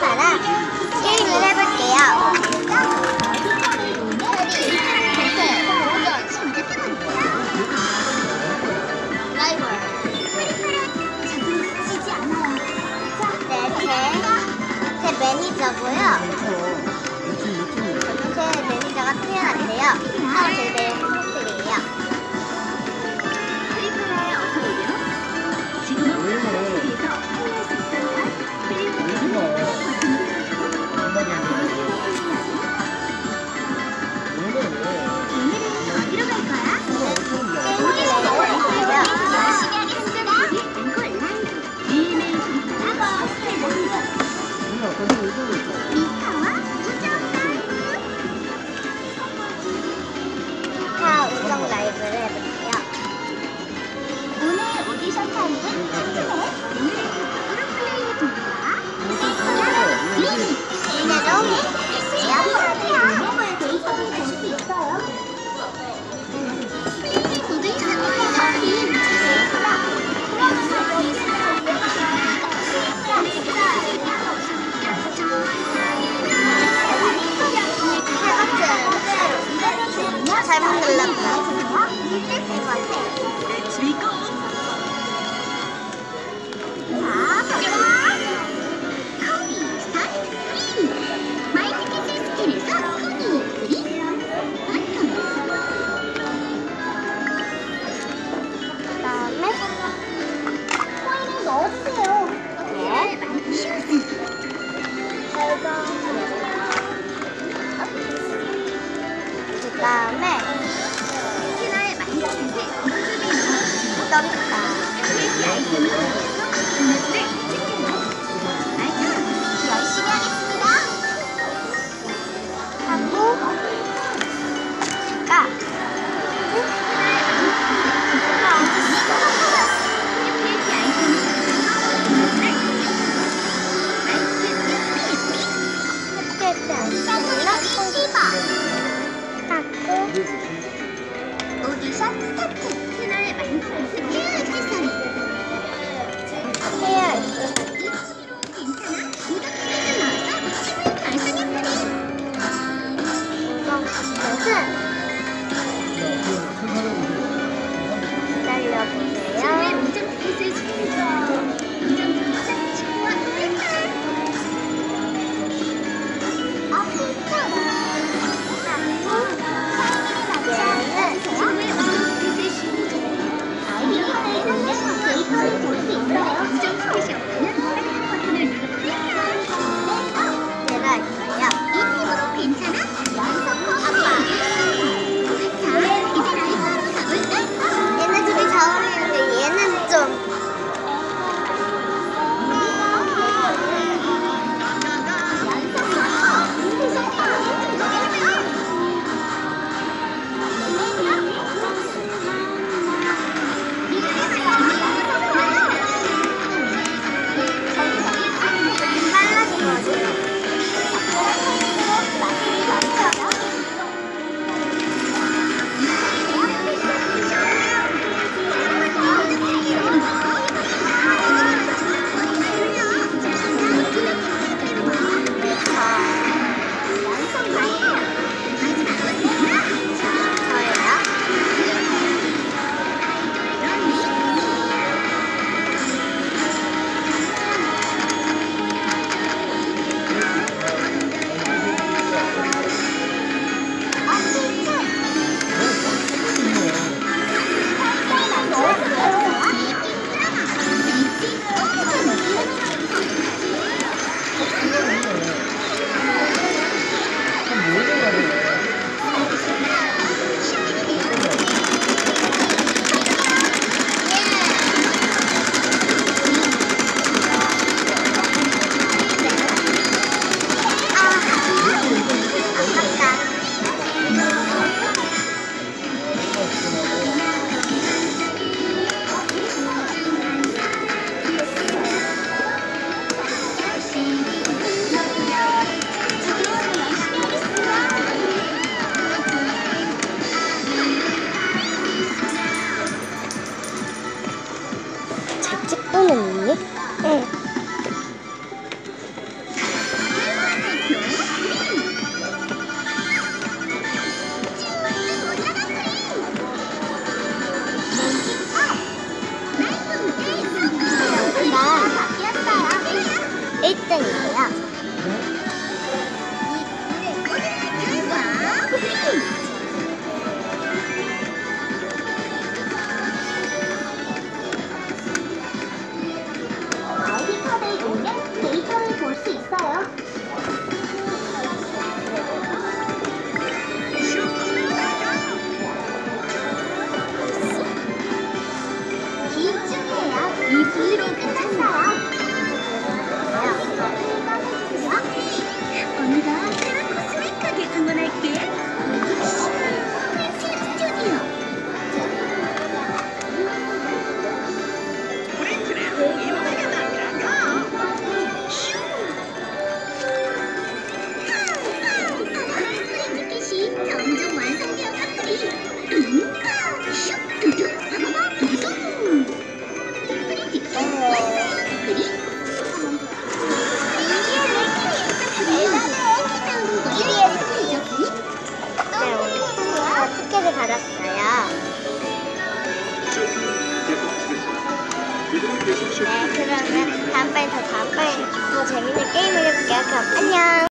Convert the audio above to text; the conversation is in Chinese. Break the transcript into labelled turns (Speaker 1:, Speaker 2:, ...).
Speaker 1: 好了，给你们来个 Hello. 了你。